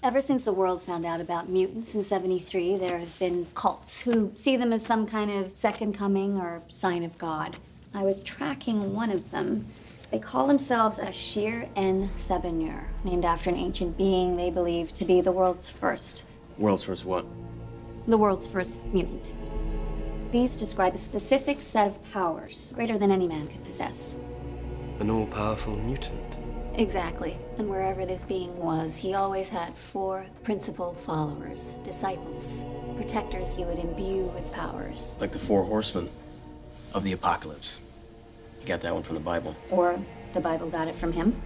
Ever since the world found out about mutants in 73, there have been cults who see them as some kind of second coming or sign of God. I was tracking one of them. They call themselves Ashir en Sabah Nur, named after an ancient being they believe to be the world's first. World's first what? The world's first mutant. These describe a specific set of powers, greater than any man could possess. An all powerful mutant. Exactly. And wherever this being was, he always had four principal followers, disciples, protectors he would imbue with powers. Like the four horsemen of the apocalypse. You got that one from the Bible. Or the Bible got it from him.